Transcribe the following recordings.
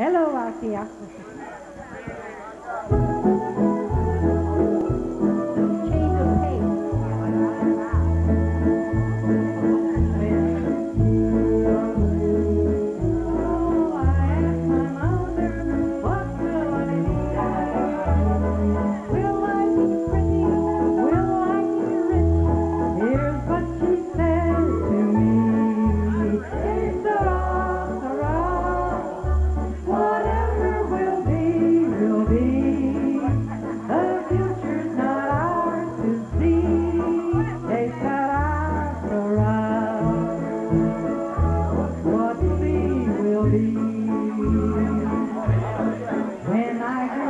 Hello out. when I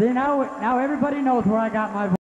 See, now, now everybody knows where I got my